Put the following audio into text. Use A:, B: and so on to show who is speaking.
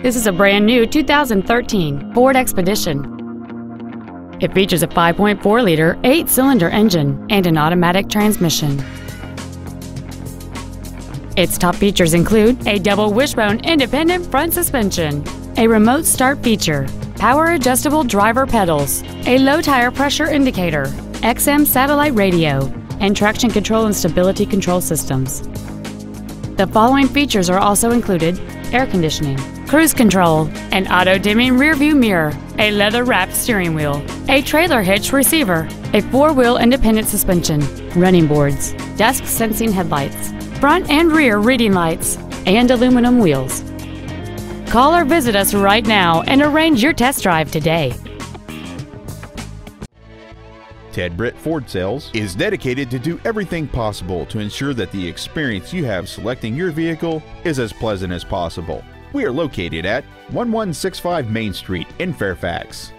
A: This is a brand new 2013 Ford Expedition. It features a 5.4-liter, eight-cylinder engine and an automatic transmission. Its top features include a double wishbone independent front suspension, a remote start feature, power adjustable driver pedals, a low tire pressure indicator, XM satellite radio, and traction control and stability control systems. The following features are also included air conditioning, cruise control, an auto dimming rearview mirror, a leather wrapped steering wheel, a trailer hitch receiver, a four wheel independent suspension, running boards, dusk sensing headlights, front and rear reading lights, and aluminum wheels. Call or visit us right now and arrange your test drive today.
B: Ted Britt Ford Sales is dedicated to do everything possible to ensure that the experience you have selecting your vehicle is as pleasant as possible. We are located at 1165 Main Street in Fairfax.